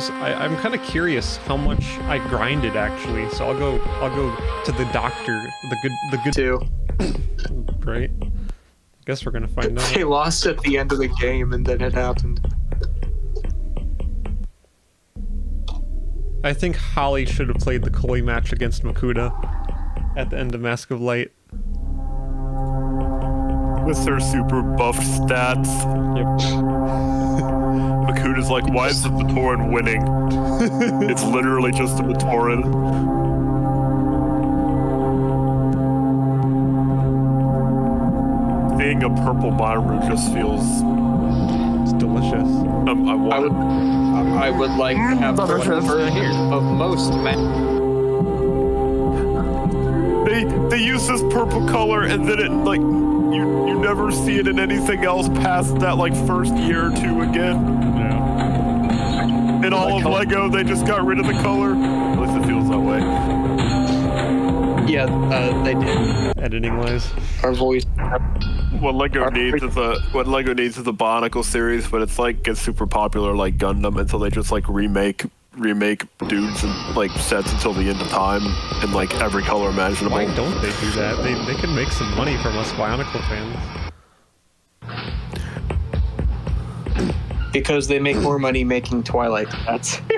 suppose I, I'm kind of curious how much I grinded actually. So I'll go. I'll go to the doctor. The good. The good. Two. Right. I guess we're gonna find out. They lost at the end of the game, and then it happened. I think Holly should have played the Koi match against Makuta at the end of Mask of Light. With their super buff stats. Yep. Makuta's like, why is the Matoran winning? it's literally just a Matoran. Seeing a purple Maru just feels. It's delicious. Um, I want I would, I would like to have one of most men. They they use this purple color and then it like you you never see it in anything else past that like first year or two again. Yeah. In all of Lego, they just got rid of the color. At least it feels that way. Yeah, uh, they did. Editing wise. Our voice. What Lego Are- needs is a what Lego needs is a Bionicle series, but it's like gets super popular like Gundam until they just like remake remake dudes and like sets until the end of time in like every color imaginable. Why don't they do that? They they can make some money from us Bionicle fans. Because they make more money making Twilight. That's.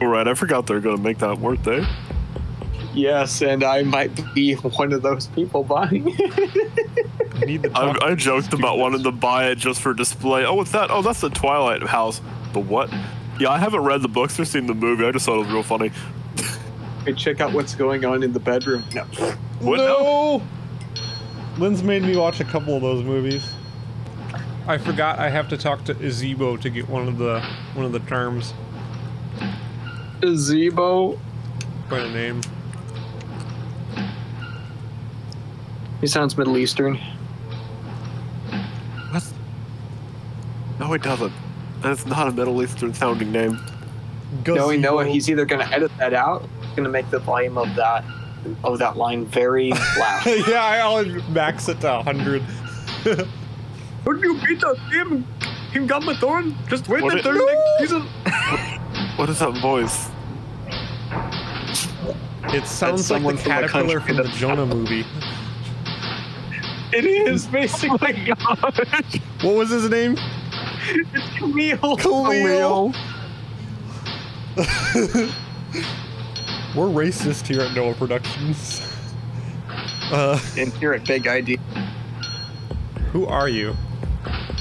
All right, I forgot they're gonna make that weren't they? yes, and I might be one of those people buying. I I, I joked about wanting to buy it just for display. Oh, what's that? Oh, that's the Twilight House. The what? Yeah, I haven't read the books or seen the movie. I just thought it was real funny. hey, check out what's going on in the bedroom. No. What no! Lynn's made me watch a couple of those movies. I forgot I have to talk to Ezebo to get one of the one of the terms. Zebo. Quite a name. He sounds Middle Eastern. What? No, it doesn't. That's not a Middle Eastern sounding name. Knowing Noah, he's either going to edit that out, he's going to make the volume of that of that line very loud. yeah, I'll max it to 100. Would you beat us, him? Him Gamma Thorn? Just wait What until it- the next season. What is that voice? It sounds like the from the caterpillar from the Jonah movie. It is basically God. What was his name? it's Camille. Khalil. We're racist here at Noah Productions. Uh, And here at Big ID. who are you?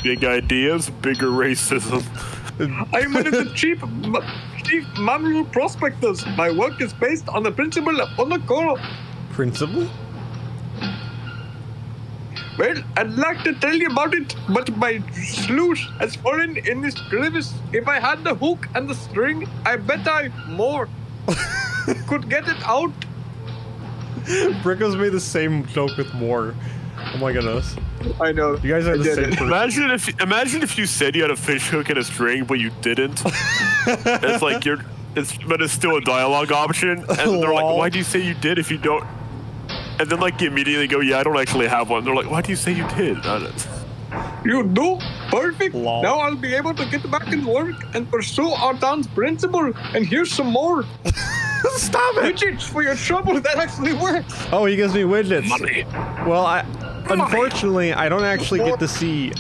Big ideas, bigger racism. I'm one of the chief, chief Mamu prospectors. My work is based on the principle of Onokoro. Principal? Well, I'd like to tell you about it, but my sluice has fallen in this crevice. If I had the hook and the string, I bet I more could get it out. Bricko's made the same joke with more. Oh my goodness. I know. You guys are I the same person. Imagine if imagine if you said you had a fish hook and a string, but you didn't. it's like you're it's but it's still a dialogue option. And they're like, why do you say you did if you don't and then like you immediately go, Yeah, I don't actually have one. They're like, Why do you say you did? You do? Perfect. Lol. Now I'll be able to get back and work and pursue our town's principle. And here's some more Stop it! widgets for your trouble. That actually works. Oh, he gives me widgets. Money. Well, I unfortunately I don't actually get to see.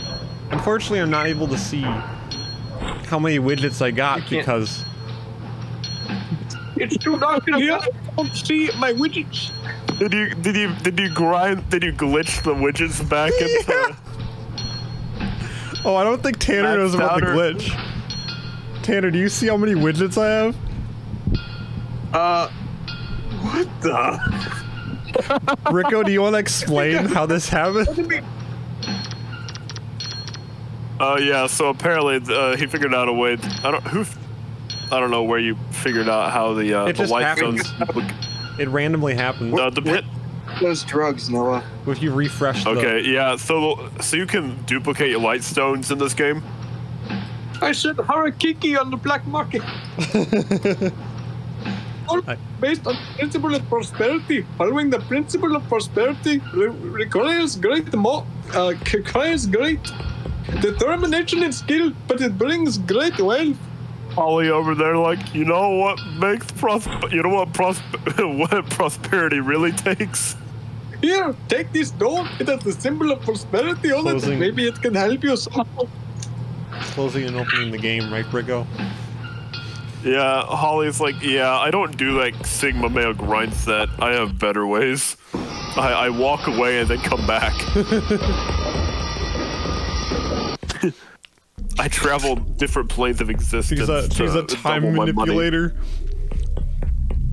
Unfortunately, I'm not able to see how many widgets I got because It's too dark in here. I don't see my widgets. Did you did you did you grind did you glitch the widgets back into oh, I don't think Tanner Max knows about the glitch. Tanner, do you see how many widgets I have? Uh, what the? Rico, do you want to explain how this happened? Uh, yeah. So apparently, uh, he figured out a way. I don't who. I don't know where you figured out how the uh, It the just light happens. stones. It randomly happens Uh, the pit. Those drugs, Noah. if you refresh the. Okay, yeah. So so you can duplicate your light stones in this game. I said harakiki on the black market. All I- based on the principle of prosperity. Following the principle of prosperity re- requires great mo- uh, requires great determination and skill, but it brings great wealth. Ollie over there, like, you know what makes pros, you know what pros, what prosperity really takes. Here, take this door. It has the symbol of prosperity on it. Maybe it can help you somehow. Closing and opening the game, right, Bricko? Yeah, Holly's like, yeah, I don't do like Sigma male grind set. I have better ways. I, I walk away and then come back. I travel different planes of existence. She's a she's to a time double my money. manipulator.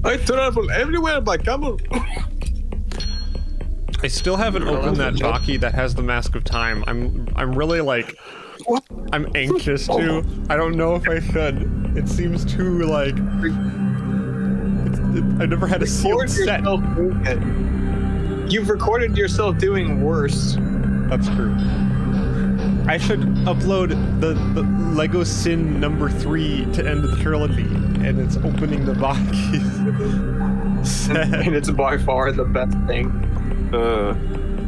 I travel everywhere by camel. I still haven't opened that Baki that has the mask of time. I'm I'm really like What? I'm anxious to. I don't know if I should. It seems too like it's, it, I've never had a sealed set. yourself doing it. You've recorded yourself doing worse. That's true. I should upload the, the Lego Sin number three to end the trilogy, and it's opening the Baki set. And it's by far the best thing. Uh,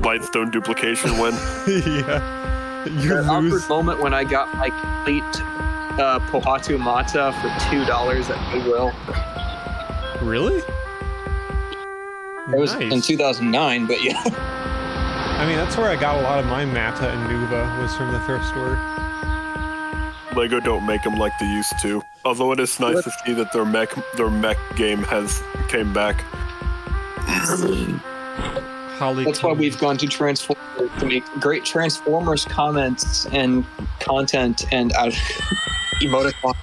Lightstone duplication when yeah, you That awkward lose. moment when I got my complete uh, Pohatu Mata for two dollars at Goodwill. Really? It was in 2009, but yeah. I mean, that's where I got a lot of my Mata and Nuva was from the thrift store. Lego don't make them like they used to. Although it is nice to see that their mech their mech game has came back. Holly. That's why we've gone to Transformers to make great Transformers comments and content and uh, emoticon.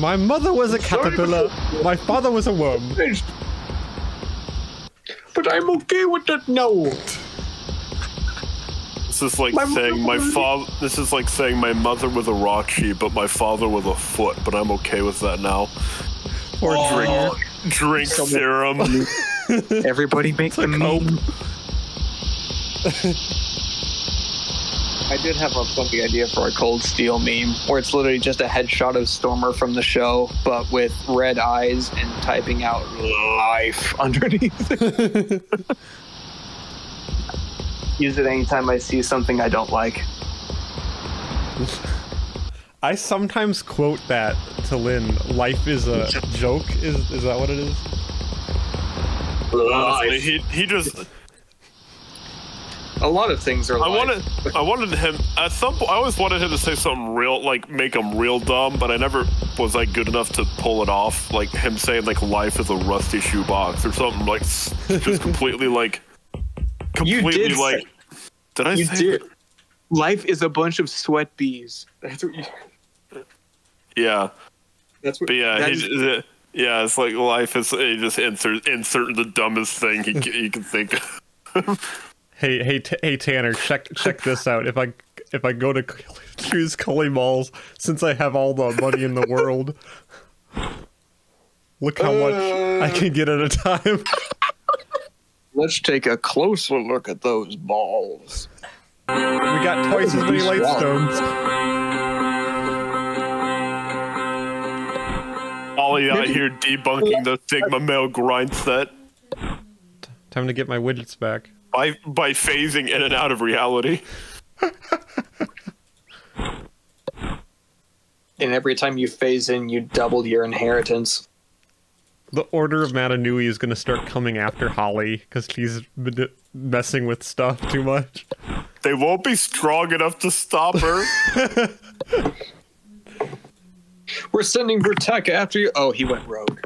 My mother was a caterpillar. My father was a worm. But I'm okay with that now. This is like My saying my mother- father. This is like saying my mother was a Rahkshi, but my father was a foot. But I'm okay with that now. Or Drink, drink So- serum. Everybody make a the meme. I did have a funky idea for a cold steel meme where it's literally just a headshot of Stormer from the show, but with red eyes and typing out life underneath. Use it anytime I see something I don't like. I sometimes quote that to Lynn. Life is a joke. Is is that what it is? Uh, Honestly, he he just. A lot of things are. I life. wanted I wanted him at some. I always wanted him to say something real, like make him real dumb, but I never was like good enough to pull it off. Like him saying like life is a rusty shoebox or something like just completely like You completely did like. say- Did I You say? did. Life is a bunch of sweat bees. That's what you. Yeah, That's what. but yeah, that he, is- uh, yeah. It's like life is. He just insert insert the dumbest thing he c- he can think. of. Hey hey t- hey Tanner, check check this out. If I if I go to choose Kolhii Malls, since I have all the money in the world, look how much I can get at a time. Let's take a closer look at those balls. We got twice as many light lightstones. Ollie out here debunking the Sigma male grind set Time to get my widgets back. by by phasing in and out of reality. And every time you phase in, you double your inheritance. The Order of Mata Nui is going to start coming after Holly because she's been messing with stuff too much. They won't be strong enough to stop her. We're sending Vertek after you. Oh, he went rogue.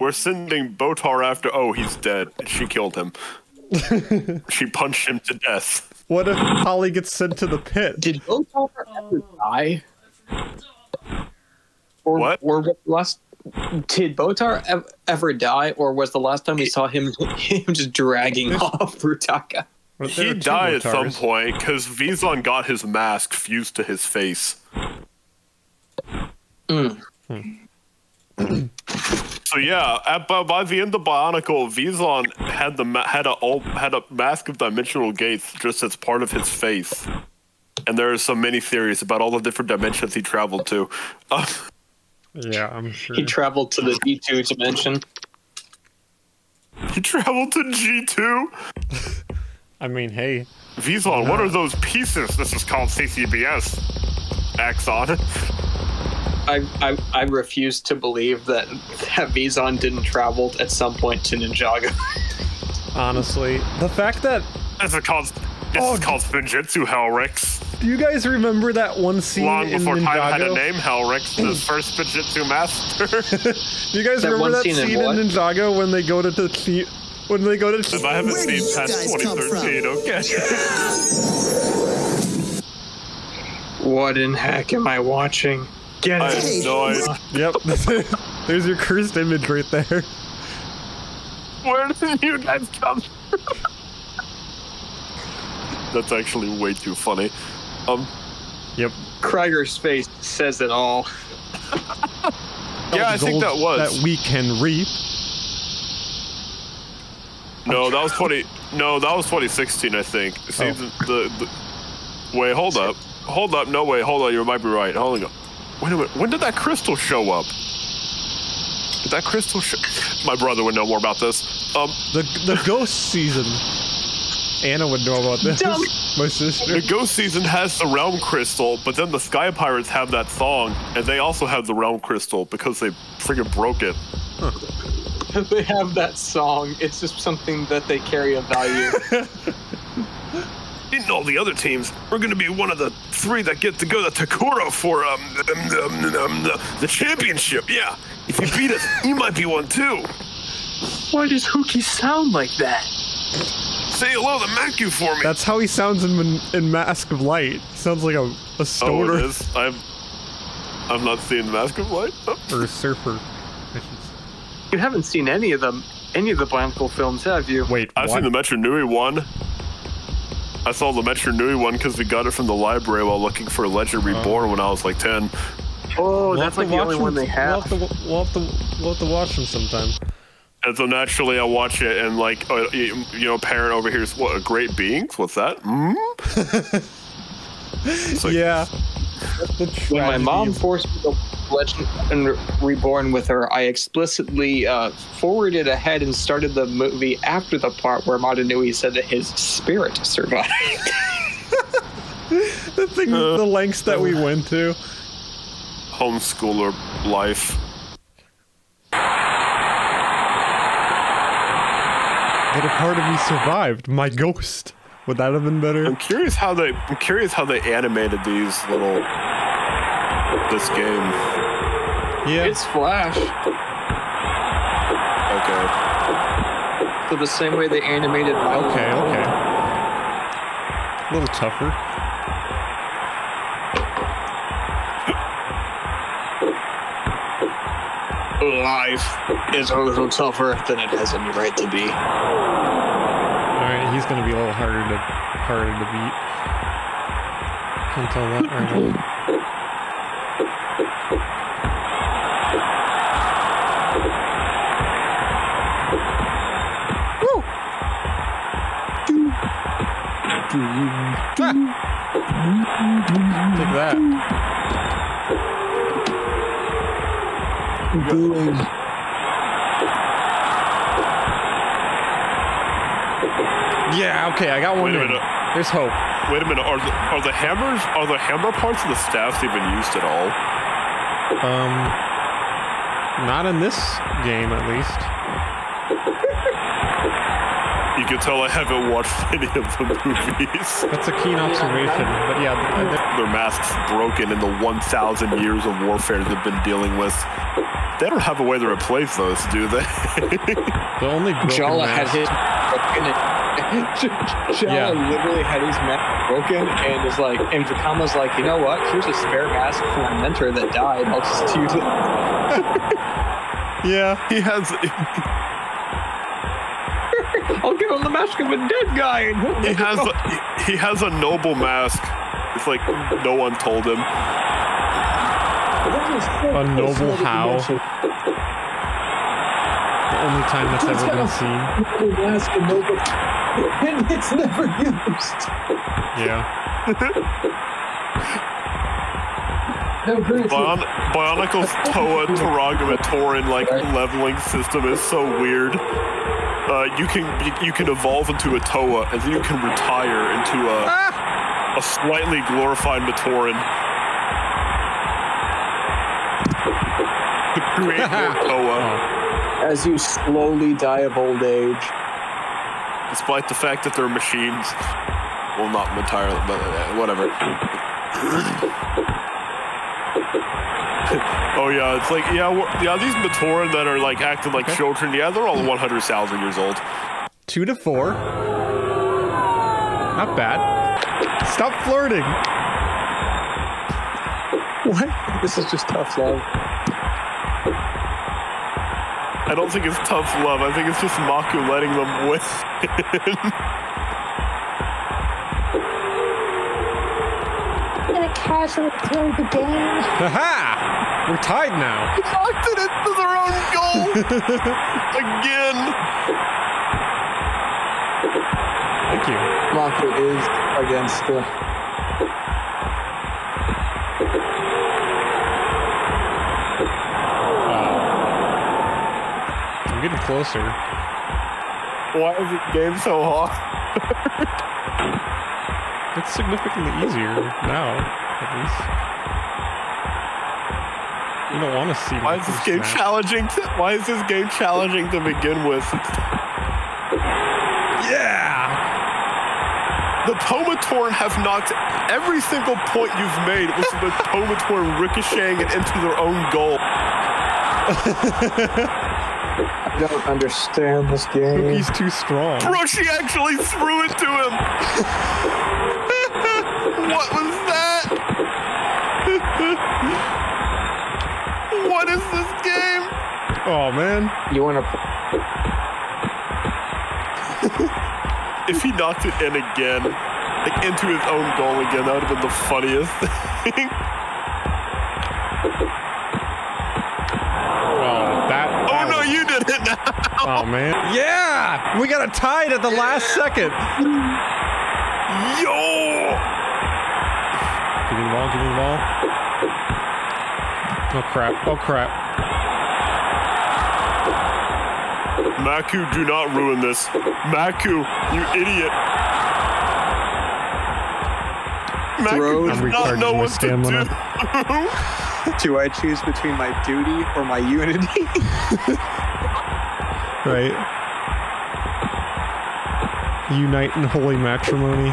We're sending Botar after. Oh, he's dead. She killed him. she punched him to death. What if Holly gets sent to the pit? Did Botar ever die? Or, What? Or was the last? Did Botar ev- ever die, or was the last time we saw him him just dragging off Brutaka? What if there He are two died at some point because Vezon got his mask fused to his face. So yeah, at, by, by the end of Bionicle, Vezon had the ma- had a ul- had a mask of dimensional gates just as part of his face, and there are so many theories about all the different dimensions he traveled to. Uh, Yeah, I'm sure. He traveled to the D two dimension. He traveled to G2. I mean, hey, Vezon, what are those pieces? This is called CCBS. Axon. I, I I refuse to believe that that Vezon didn't travel at some point to Ninjago. honestly, the fact that This is called. This Oh, is called Spinjitzu Hellrix. do you guys remember that one scene Long in before time had a name, Hellrix, his mm. first Spinjitzu master. Do you guys That remember that scene scene in in. Ninjago when they go to the the- when they go to If I haven't Where seen do past guys come 2013, okay. what in heck am I watching? Get I it. have no idea. Yep, there's your cursed image right there. Where did you guys come from? That's actually way too funny. Um, Yep. Krieger's face says it all. yeah, I think that was. that we can reap. No, that was 20. No, that was 2016, I think. Season the, the. Wait, hold up, hold up. No way, hold on. You might be right. Hold on. Wait a minute. When did that crystal show up? Did that crystal show? My brother would know more about this. Um, The the ghost season. Anna would know about this. Dumb. My sister. the ghost season has the realm crystal, but then the Sky Pirates have that song, and they also have the realm crystal because they freaking broke it. they have that song. It's just something that they carry a value. Didn't all the other teams we're going to be one of the three that get to go to Ta-Koro for um, um, um, um, the, the championship. Yeah, if you beat us, you might be one too. Why does Hewkii sound like that? Say hello to Macku for me. That's how he sounds in in Mask of Light. Sounds like a, a stoner. oh, it is. I'm. I'm not seeing the Mask of Light. Oh. or a surfer. You haven't seen any of them, any of the Blanco films, have you? Wait, I've what? seen the Metru Nui one. I saw the Metru Nui one because we got it from the library while looking for a Legend Reborn when I was like 10. Oh, We'll that's like the only them- one they have. We'll have, to, we'll, have to, we'll have to watch them sometime. And so naturally, I watch it, and like, uh, you, you know, parent over here is what a great beings. What's that? It's like, yeah. When my mom forced me to Legend and Reborn with her, I explicitly uh, forwarded ahead and started the movie after the part where Mata Nui said that his spirit survived. the thing, Uh. the lengths that we went to. homeschooler life. But a part of me survived. My ghost. Would that have been better? I'm curious how they. I'm curious how they animated these little. This game. Yeah. it's Flash. Okay. So the same way they animated Miles okay, okay. A little tougher. Life is a little tougher than it has any right to be. Alright, he's gonna be a little harder to harder to beat. Can't tell that right away. Take that. Yeah, okay, I got one Wait a in. minute. There's hope. Wait a minute. Are the are the hammers are the hammer parts of the staffs even used at all? Um, not in this game, at least. You can tell I haven't watched any of the movies. That's a keen observation. But yeah, th- th- Their masks broken in the 1,000 years of warfare they've been dealing with. They don't have a way to replace those, do they? the only broken Jala had mask- his broken. Jala Yeah. literally had his mask broken and is like, and Vakama's like, you know what? Here's a spare mask for my mentor that died. I'll just use it. Yeah, he has I'll give him the mask of a dead guy. And he'll he make it has a, he has a noble mask. It's like no one told him. a noble how. The only time that's ever been seen. mask and nobody, and it's never used. Yeah. How great is Bion- Bionicle's Toa Turaga Matoran like leveling system is so weird. Uh, you can you can evolve into a Toa, and then you can retire into a Ah! a slightly glorified Matoran. To create more Toa, As you slowly die of old age. despite the fact that they're machines. Well, not entirely, but uh, whatever. Oh yeah, it's like yeah, we're- yeah. These Matoran that are like acting like children, yeah, they're all 100,000 years old. Two to four. Not bad. Stop flirting. What? This is just tough love. I don't think it's tough love. I think it's just Macku letting them win. gonna casually throw the game. Haha! We're tied now. knocked it into their own goal again. Thank you. Macku is against the. I'm getting closer. Why is this game so hard? It's significantly easier now, at least. You don't want to see Why is this game snap. challenging? To, why is this game challenging to begin with? Yeah! The Ta-Matoran have knocked every single point you've made was the Ta-Matoran ricocheting it into their own goal. I don't understand this game. He's too strong. Bro, she actually threw it to him. what was that? Oh man. You want to? If he knocked it in again, like into his own goal again, that would have been the funniest thing. Oh, that. oh no, you did it now. Oh man. Yeah! We got a tied at the last second. Yo! Give me the ball, give me the ball. Oh crap, oh crap. Macku, do not ruin this. Macku, you idiot. Macku Throw- does I'm not know what to do. Do I choose between my duty or my unity? Right? Unite in holy matrimony.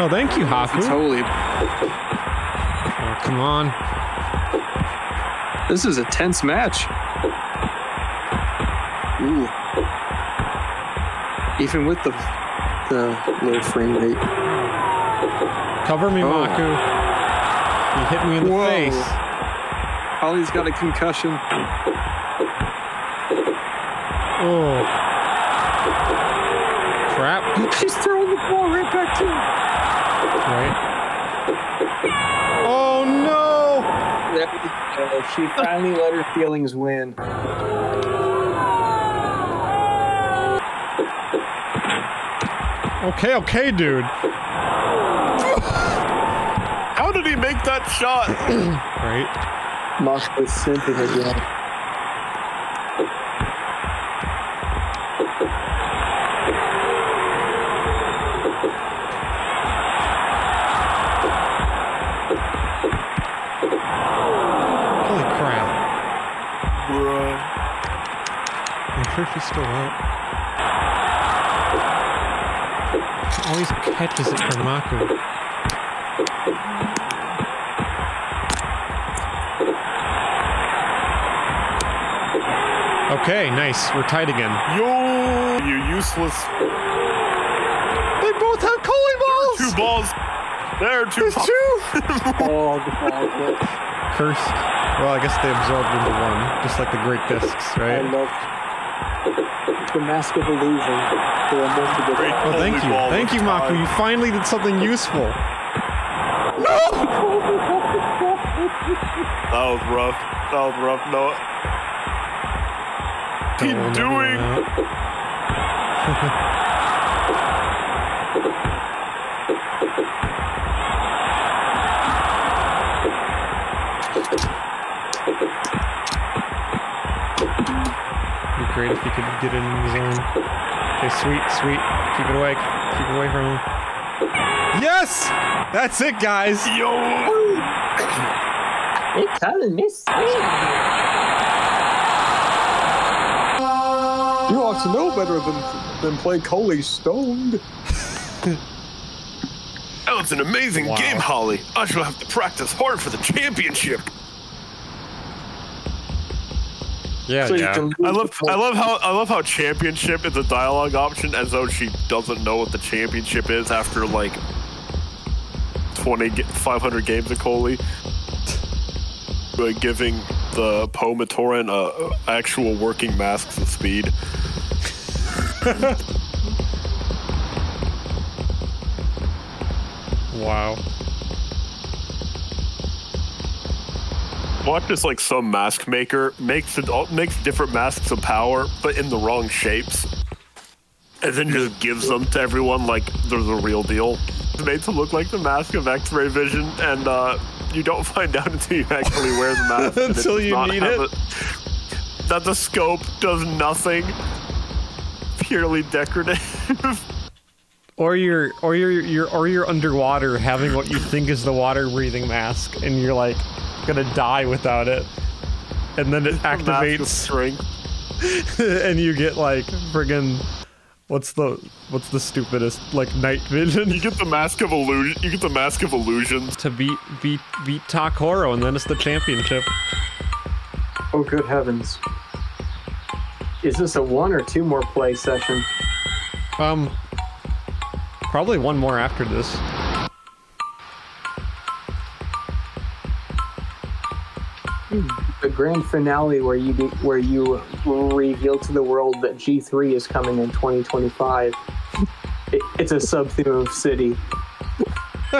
Oh, thank you, Haku. Holy. Oh, come on. This is a tense match. Ooh. Even with the the low frame rate. Cover me, Oh. Macku. You hit me in the Whoa. face. Ollie's got a concussion. Oh. Crap. She's throwing the ball right back to him. Right? Oh no! There we go. She finally let her feelings win. Okay, okay, dude. How did he make that shot? Right? Macku simping again. Holy crap. Bruh. I'm sure she's still out. Always catches it from Macku. Okay, nice. We're tied again. Yo! You useless. They both have Kolhii balls! Two balls. There are two balls. Oh, the. Cursed. Well, I guess they absorbed into one, just like the Great Discs, I right? Love the mask of illusion. There are multiple. Great. Well, thank you. Thank you, Macku. time. You finally did something useful. No! That was rough. That was rough. No. He never doing? great great if he could get it in the zone. Okay, sweet, sweet. Keep it away. Keep it away from him. Yes! That's it, guys. Yo! They calling me sweet. You ought to know better than than play Kolhii stoned. That was an amazing Wow. game, Holly. I shall have to practice hard for the championship. Yeah, So yeah. I love, I love how, I love how championship is a dialogue option, as though she doesn't know what the championship is after like 20, 500 games of Kolhii. By giving the Po-Matoran uh, actual working masks of speed. Wow. Watch this like some mask maker makes it all makes different masks of power, but in the wrong shapes, and then just gives them to everyone like they're the real deal. It's made to look like the mask of X-ray vision, and uh, you don't find out until you actually wear the mask. Until you need it. a- that the scope does nothing, purely decorative. Or you're, or you're, you're, or you're underwater having what you think is the water breathing mask, and you're like gonna die without it, and then it Mask of activates, strength. and you get like friggin' what's the what's the stupidest like night vision You get the mask of illusion. You get the mask of illusions. to beat beat beat Ta-Koro, and then it's the championship. Oh, good heavens. Is this a one or two more play session? Um, probably one more after this. The grand finale where you do, where you reveal to the world that G3 is coming in 2025. It, it's a sub theme of City.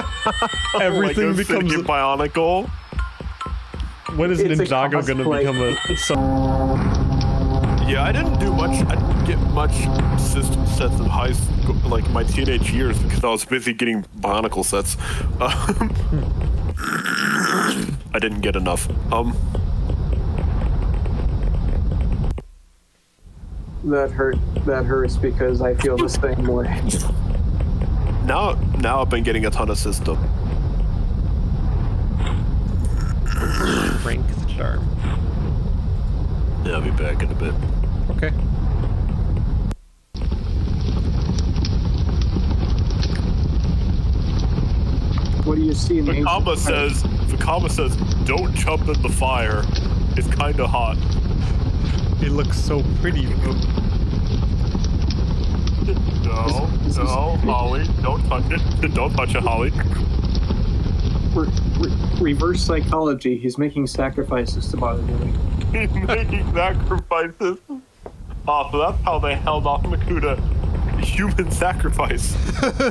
Everything Lego becomes. City Bionicle. When is It's Ninjago gonna become a? So, Yeah, I didn't do much. I didn't get much system sets in high school, like my teenage years, because I was busy getting Bionicle sets. Um, I didn't get enough. Um, That hurt. That hurts because I feel the same way. now, now I've been getting a ton of system. rank the charm. Yeah, I'll be back in a bit. Okay. What do you see in Ancient Vakama says, Vakama says, don't jump in the fire. It's kind of hot. It looks so pretty. No, This is- no, Holly, don't touch it. Don't touch it, Holly. Re- re- reverse psychology. He's making sacrifices to bother doing. He's making sacrifices. Oh, so that's how they held off Makuta. Human sacrifice.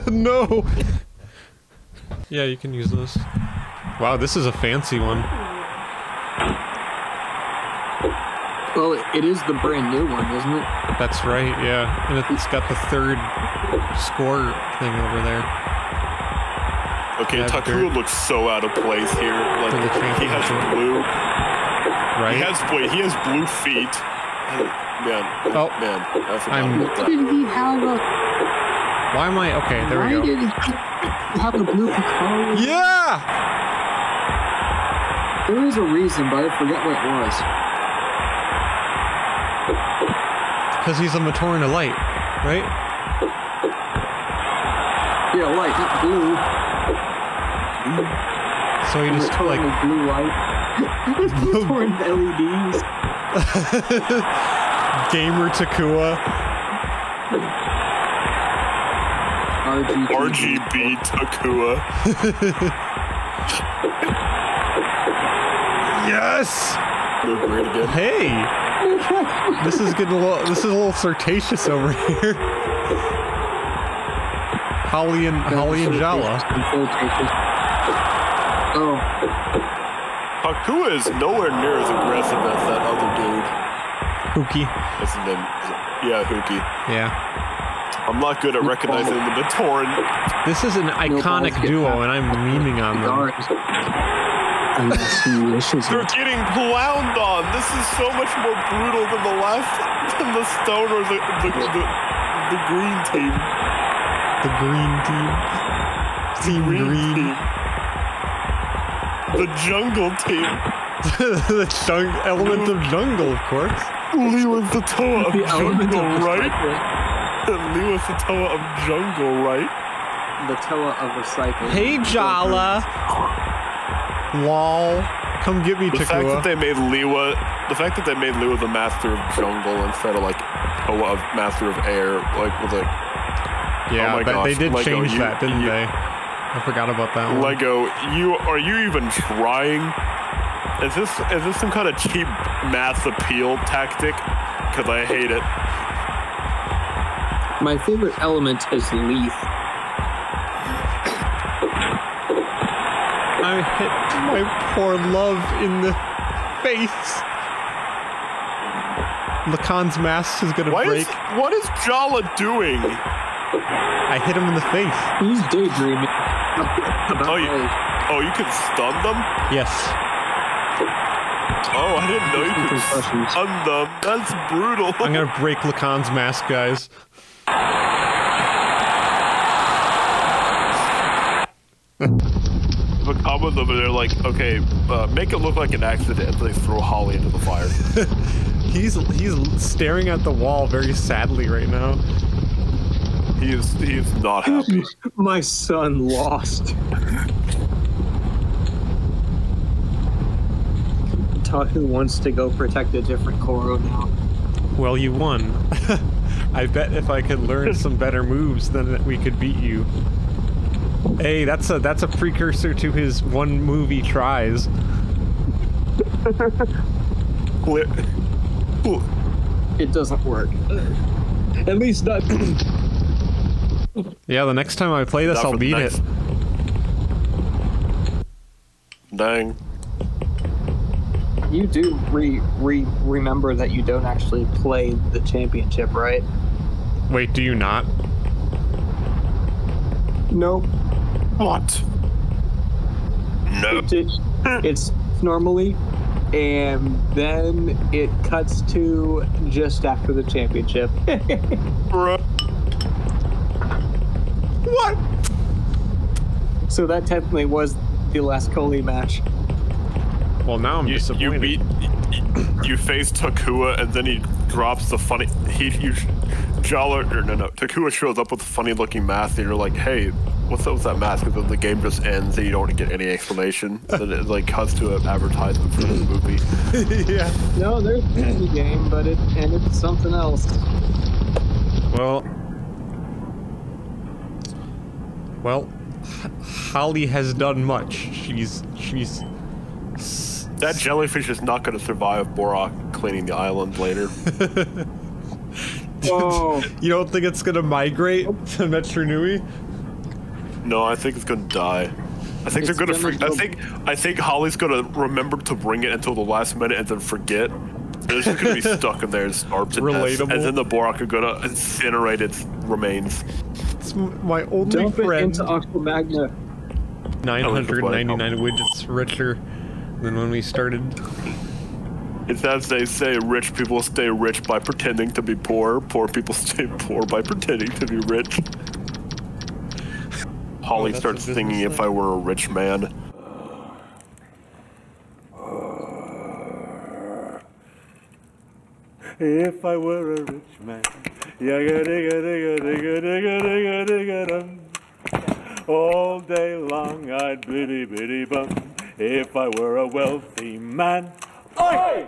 no. Yeah, you can use this. Wow, this is a fancy one. Well, it is the brand new one, isn't it? That's right, yeah. And it's got the third score thing over there. Okay, Yeah, Takura dirt. looks so out of place here. Like he has blue. Right? He has wait. He has blue feet. Man, Oh. man, I forgot I'm- about Why that. did he have a? Why am I? Okay, there why we go. did he have a blue Pakari? Yeah! There is a reason, but I forget what it was. Because he's a Matoran of Light, right? Yeah, light, not blue. So he just, like, blue light. Torn LEDs. Gamer Takua. RGB. RGB Takua. Yes! Great again. Hey! this is getting a little, this is a little flirtatious over here. Holly and, Holly and Jala. Oh, Takua is nowhere near as aggressive as that other dude. Pookie. What's his name? Yeah, Hewkii. Yeah. I'm not good at recognizing the Matoran. This is an iconic balls get duo, and I'm memeing on them. Cigars. Unless he wishes They're getting clowned on. This is so much more brutal than the last, than the stone or the the, the, the green team. The green team. Team green. team. The jungle team. the jung- element of jungle, of course. Lewis the Toa of The element jungle, of right? Recycling. Lewis the Toa of jungle, right? The Toa of recycling. Hey, Jala. Lol. Come get me, The fact that they made Lewa, the fact that they made Lewa the master of jungle instead of like Toa of master of air, like with like Yeah, oh my but they did Lego, change you- that, didn't you- they? I forgot about that one. Lego, you are you even trying? Is this is this some kind of cheap mass appeal tactic? Because I hate it. My favorite element is Leaf. I hit my poor love in the face. Lacan's mask is gonna Why break. is what is Jala doing? I hit him in the face. He's daydreaming about Oh, you- Oh, you can stun them? Yes. Oh, I didn't know you could stun them. That's brutal. I'm gonna break Lacan's mask, guys. But come with them and they're like, okay, uh, make it look like an accident. They throw Holly into the fire. He's he's staring at the wall very sadly right now. He is he is not happy. My son lost. Tahu wants to go protect a different Koro now. Well, you won. I bet if I could learn some better moves, then we could beat you. Hey, that's a that's a precursor to his one movie tries. Clear- It doesn't work. At least not. Yeah, the next time I play this, Not I'll beat it. Dang. You do re, re remember that you don't actually play the championship, right? Wait, do you not? Nope. What? No. It- it's normally, and then it cuts to just after the championship. Bro. What? so that technically was the last Kolhii match. Well, now I'm You, disappointed. you beat. You, you face Takua and then he drops the funny. He you. Jala or no no Takua shows up with a funny looking mask and you're like, hey, what's up with that mask? And then the game just ends and you don't get any explanation. And it like cuts to an advertisement for this movie. yeah. No, there's the game, but it and it's something else. Well. Well, H- Holly has done much. She's she's That jellyfish is not going to survive Bohrok cleaning the island later. Oh, You don't think it's gonna migrate to Metru Nui? No, I think it's gonna die. I think It's they're gonna. gonna For, I think. I think Holly's gonna remember to bring it until the last minute and then forget. And It's just gonna be stuck in there and starve to death. Relatable. And then the Bohrok are gonna incinerate its remains. It's m- my only dump it friend. into Aqua Magna. 999 widgets richer than when we started. It's as they say: rich people stay rich by pretending to be poor. Poor people stay poor by pretending to be rich. Holly that's starts singing "If. I Were a Rich Man." If I were a rich man. All day long I'd biddy biddy bum. If I were a wealthy man, oi!